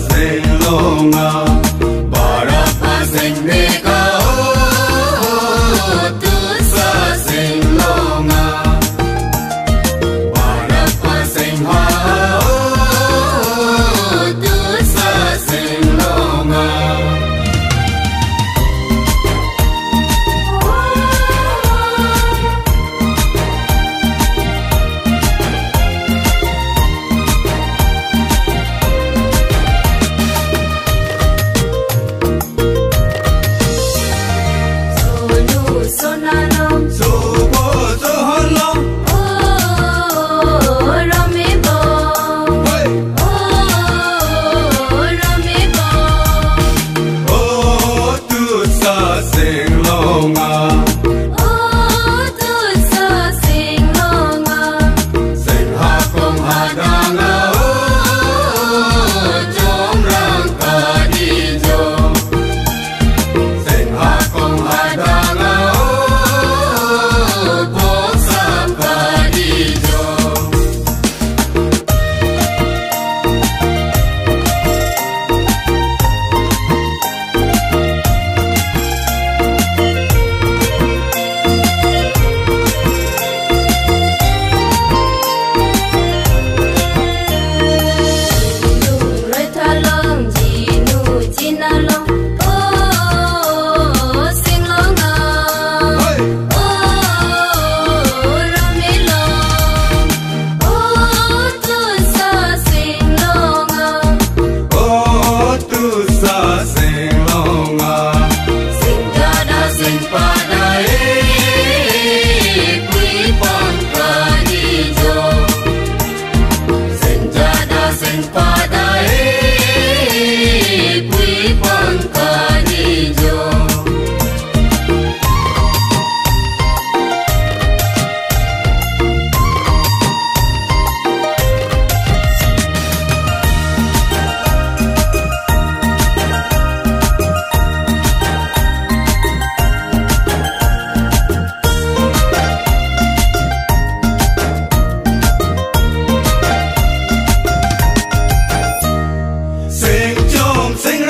sen longa para pasen ne no, no. passing for the